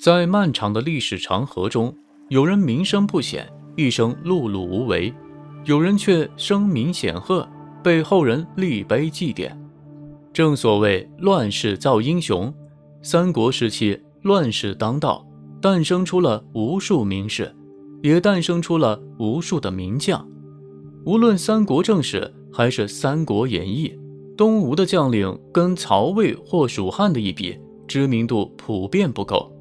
在漫长的历史长河中，有人名声不显，一生碌碌无为；有人却声名显赫，被后人立碑祭奠。正所谓乱世造英雄，三国时期乱世当道，诞生出了无数名士，也诞生出了无数的名将。无论三国正史还是三国演义，东吴的将领跟曹魏或蜀汉的一比，知名度普遍不够。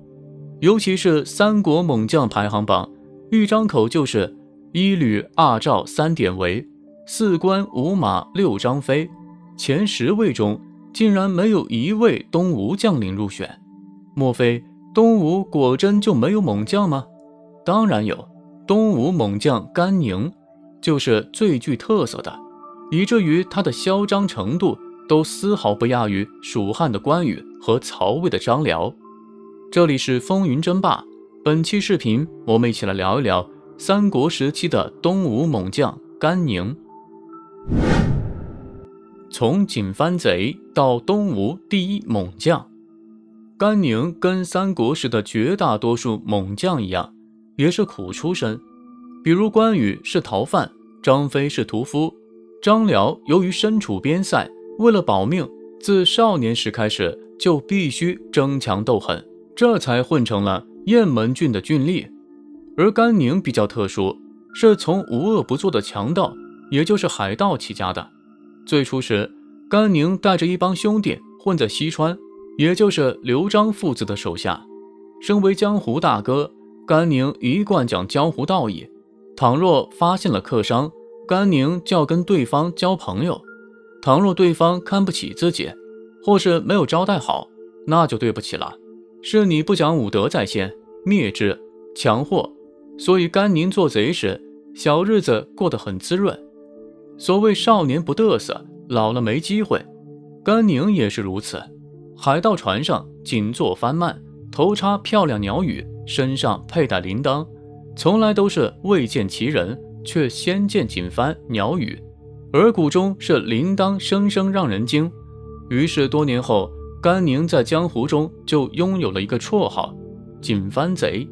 尤其是三国猛将排行榜，一张口就是一吕二赵三典韦，四关五马六张飞，前十位中竟然没有一位东吴将领入选。莫非东吴果真就没有猛将吗？当然有，东吴猛将甘宁就是最具特色的，以至于他的嚣张程度都丝毫不亚于蜀汉的关羽和曹魏的张辽。这里是风云争霸，本期视频我们一起来聊一聊三国时期的东吴猛将甘宁。从锦帆贼到东吴第一猛将，甘宁跟三国时的绝大多数猛将一样，也是苦出身。比如关羽是逃犯，张飞是屠夫，张辽由于身处边塞，为了保命，自少年时开始就必须争强斗狠。这才混成了雁门郡的郡吏，而甘宁比较特殊，是从无恶不作的强盗，也就是海盗起家的。最初时，甘宁带着一帮兄弟混在西川，也就是刘璋父子的手下。身为江湖大哥，甘宁一贯讲江湖道义。倘若发现了客商，甘宁就要跟对方交朋友；倘若对方看不起自己，或是没有招待好，那就对不起了。是你不讲武德在先，灭之，强祸。所以甘宁做贼时，小日子过得很滋润。所谓少年不得瑟，老了没机会。甘宁也是如此。海盗船上锦作帆幔，头插漂亮鸟羽，身上佩戴铃铛，从来都是未见其人，却先见锦帆鸟羽，耳鼓中是铃铛声声让人惊。于是多年后。甘宁在江湖中就拥有了一个绰号“锦帆贼”，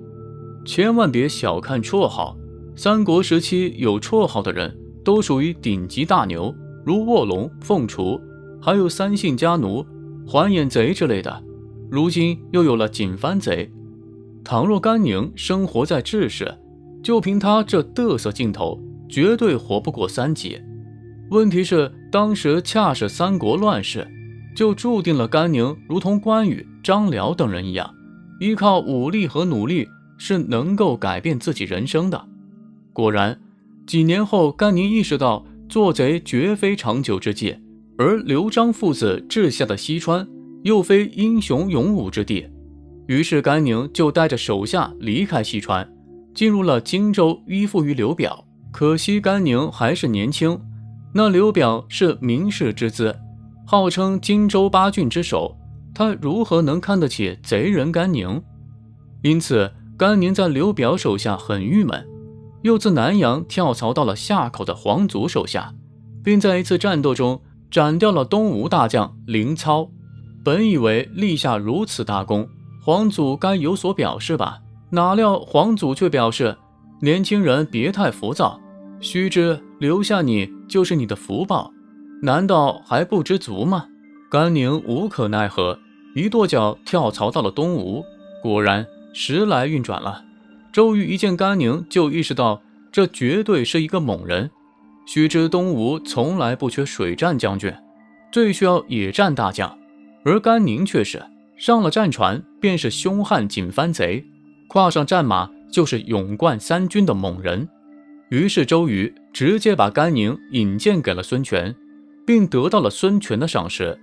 千万别小看绰号。三国时期有绰号的人都属于顶级大牛，如卧龙凤雏，还有三姓家奴、环眼贼之类的。如今又有了锦帆贼。倘若甘宁生活在治世，就凭他这嘚瑟劲头，绝对活不过三级。问题是，当时恰是三国乱世。就注定了甘宁如同关羽、张辽等人一样，依靠武力和努力是能够改变自己人生的。果然，几年后，甘宁意识到做贼绝非长久之计，而刘璋父子治下的西川又非英雄勇武之地，于是甘宁就带着手下离开西川，进入了荆州，依附于刘表。可惜甘宁还是年轻，那刘表是名士之资。号称荆州八郡之首，他如何能看得起贼人甘宁？因此，甘宁在刘表手下很郁闷，又自南阳跳槽到了夏口的黄祖手下，并在一次战斗中斩掉了东吴大将凌操。本以为立下如此大功，黄祖该有所表示吧？哪料黄祖却表示：“年轻人别太浮躁，须知留下你就是你的福报。”难道还不知足吗？甘宁无可奈何，一跺脚跳槽到了东吴。果然时来运转了。周瑜一见甘宁，就意识到这绝对是一个猛人。须知东吴从来不缺水战将军，最需要野战大将，而甘宁却是上了战船便是凶悍锦帆贼，跨上战马就是勇冠三军的猛人。于是周瑜直接把甘宁引荐给了孙权。并得到了孙权的赏识，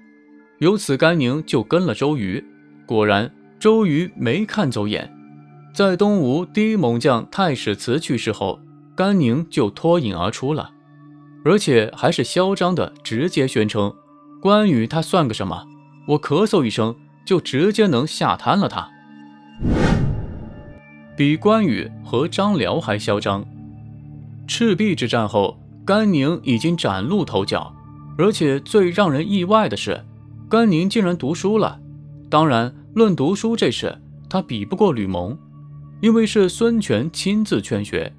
由此甘宁就跟了周瑜。果然，周瑜没看走眼。在东吴第一猛将太史慈去世后，甘宁就脱颖而出了，而且还是嚣张的直接宣称：“关羽他算个什么？我咳嗽一声就直接能吓瘫了他。”比关羽和张辽还嚣张。赤壁之战后，甘宁已经崭露头角。而且最让人意外的是，甘宁竟然读书了。当然，论读书这事，他比不过吕蒙，因为是孙权亲自劝学。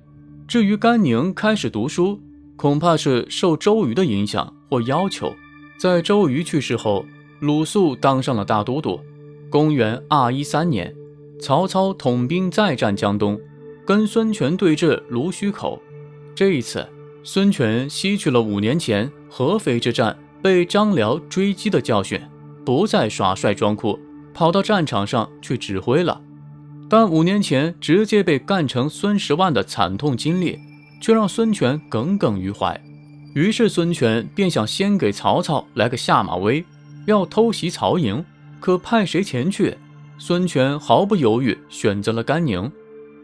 至于甘宁开始读书，恐怕是受周瑜的影响或要求。在周瑜去世后，鲁肃当上了大都督。公元二一三年，曹操统兵再战江东，跟孙权对峙卢须口。这一次，孙权吸取了五年前合肥之战被张辽追击的教训，不再耍帅装酷，跑到战场上去指挥了。但五年前直接被干成孙十万的惨痛经历，却让孙权耿耿于怀。于是孙权便想先给曹操来个下马威，要偷袭曹营。可派谁前去？孙权毫不犹豫选择了甘宁。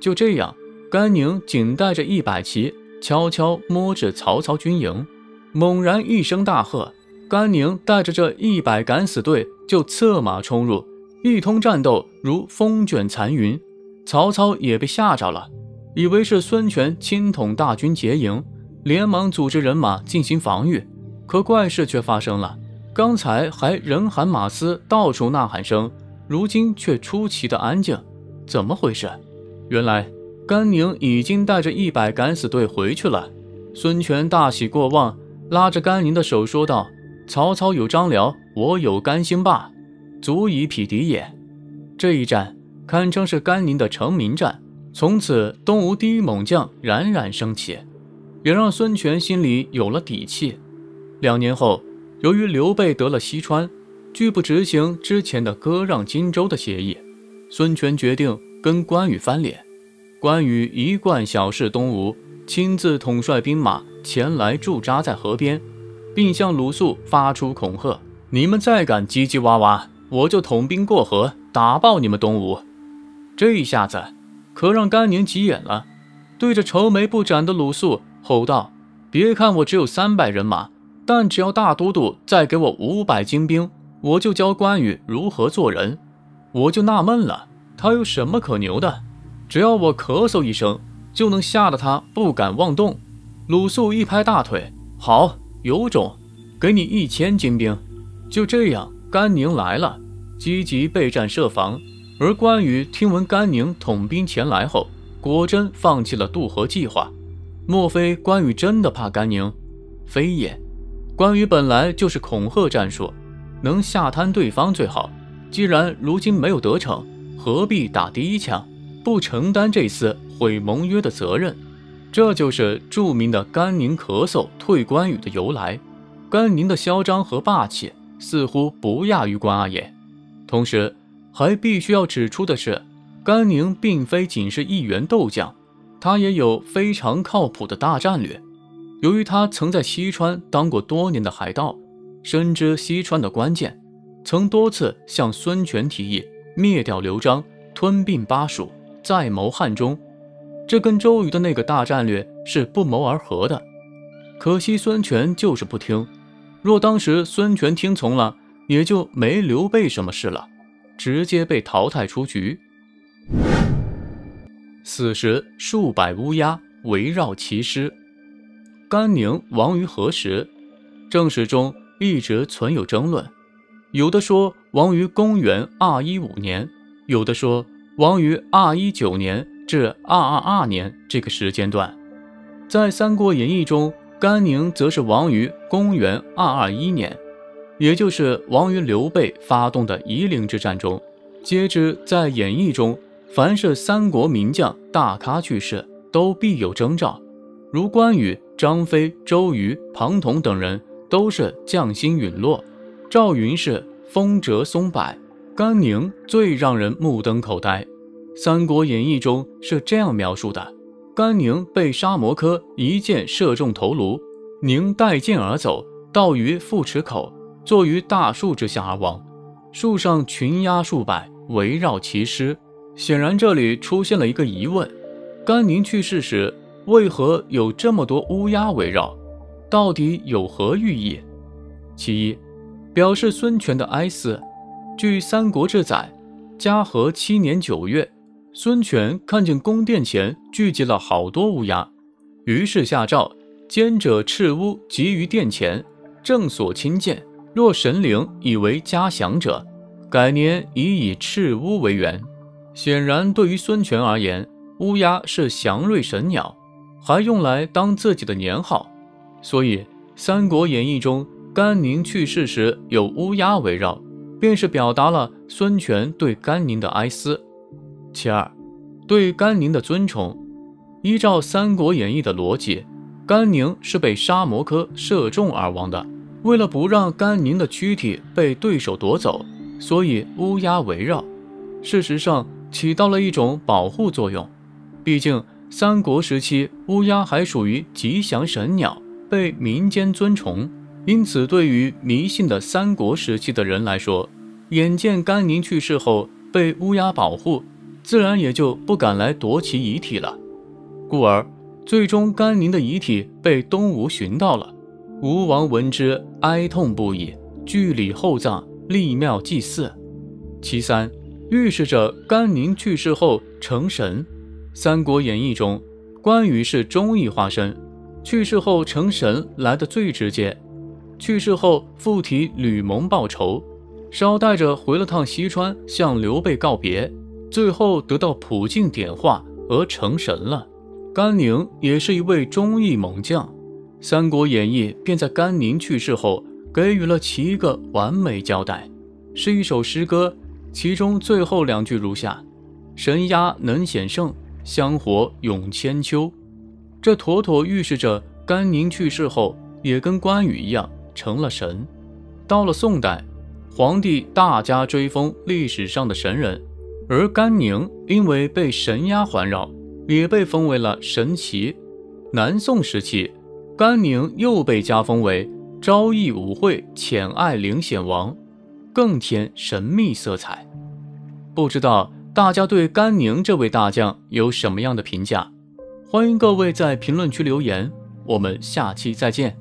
就这样，甘宁仅带着一百骑，悄悄摸至曹操军营，猛然一声大喝，甘宁带着这一百敢死队就策马冲入，一通战斗如风卷残云。曹操也被吓着了，以为是孙权亲统大军劫营。连忙组织人马进行防御，可怪事却发生了。刚才还人喊马嘶，到处呐喊声，如今却出奇的安静，怎么回事？原来甘宁已经带着一百敢死队回去了。孙权大喜过望，拉着甘宁的手说道：“曹操有张辽，我有甘兴霸，足以匹敌也。”这一战堪称是甘宁的成名战，从此东吴第一猛将冉冉升起。也让孙权心里有了底气。两年后，由于刘备得了西川，拒不执行之前的割让荆州的协议，孙权决定跟关羽翻脸。关羽一贯小事东吴，亲自统帅兵马前来驻扎在河边，并向鲁肃发出恐吓：“你们再敢唧唧哇哇，我就统兵过河，打爆你们东吴！”这一下子可让甘宁急眼了，对着愁眉不展的鲁肃。吼道：“别看我只有三百人马，但只要大都督再给我五百精兵，我就教关羽如何做人。”我就纳闷了，他有什么可牛的？只要我咳嗽一声，就能吓得他不敢妄动。鲁肃一拍大腿：“好，有种，给你一千精兵。”就这样，甘宁来了，积极备战设防。而关羽听闻甘宁统兵前来后，果真放弃了渡河计划。莫非关羽真的怕甘宁？非也，关羽本来就是恐吓战术，能吓瘫对方最好。既然如今没有得逞，何必打第一枪，不承担这次毁盟约的责任？这就是著名的甘宁咳嗽退关羽的由来。甘宁的嚣张和霸气似乎不亚于关二爷。同时，还必须要指出的是，甘宁并非仅是一员斗将。他也有非常靠谱的大战略。由于他曾在西川当过多年的海盗，深知西川的关键，曾多次向孙权提议灭掉刘璋，吞并巴蜀，再谋汉中。这跟周瑜的那个大战略是不谋而合的。可惜孙权就是不听。若当时孙权听从了，也就没刘备什么事了，直接被淘汰出局。此时，数百乌鸦围绕其尸。甘宁亡于何时？正史中一直存有争论，有的说亡于公元二一五年，有的说亡于二一九年至二二二年这个时间段。在《三国演义》中，甘宁则是亡于公元二二一年，也就是亡于刘备发动的夷陵之战中。接之在演义中。凡是三国名将大咖去世，都必有征兆，如关羽、张飞、周瑜、庞统等人都是将星陨落，赵云是风折松柏，甘宁最让人目瞪口呆。《三国演义》中是这样描述的：甘宁被沙摩柯一箭射中头颅，宁带箭而走，到于富池口，坐于大树之下而亡，树上群鸦数百，围绕其尸。显然，这里出现了一个疑问：甘宁去世时，为何有这么多乌鸦围绕？到底有何寓意？其一，表示孙权的哀思。据《三国志》载，嘉禾七年九月，孙权看见宫殿前聚集了好多乌鸦，于是下诏：奸者赤乌集于殿前，正所亲见。若神灵以为嘉祥者，改年以以赤乌为元。显然，对于孙权而言，乌鸦是祥瑞神鸟，还用来当自己的年号，所以《三国演义》中甘宁去世时有乌鸦围绕，便是表达了孙权对甘宁的哀思。其二，对甘宁的尊崇。依照《三国演义》的逻辑，甘宁是被沙摩柯射中而亡的。为了不让甘宁的躯体被对手夺走，所以乌鸦围绕。事实上，起到了一种保护作用，毕竟三国时期乌鸦还属于吉祥神鸟，被民间尊崇。因此，对于迷信的三国时期的人来说，眼见甘宁去世后被乌鸦保护，自然也就不敢来夺其遗体了。故而，最终甘宁的遗体被东吴寻到了。吴王闻之，哀痛不已，据礼厚葬，立庙祭祀。其三。预示着甘宁去世后成神，《三国演义》中关羽是忠义化身，去世后成神来的最直接。去世后附体吕蒙报仇，捎带着回了趟西川向刘备告别，最后得到普净点化而成神了。甘宁也是一位忠义猛将，《三国演义》便在甘宁去世后给予了其一个完美交代，是一首诗歌。其中最后两句如下：“神鸦能显圣，香火永千秋。”这妥妥预示着甘宁去世后也跟关羽一样成了神。到了宋代，皇帝大加追封历史上的神人，而甘宁因为被神压环绕，也被封为了神奇。南宋时期，甘宁又被加封为昭义武会浅爱灵显王。更添神秘色彩。不知道大家对甘宁这位大将有什么样的评价？欢迎各位在评论区留言。我们下期再见。